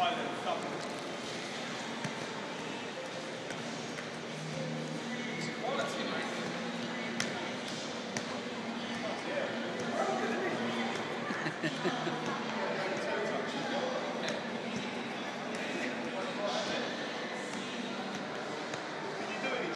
pilot, stop.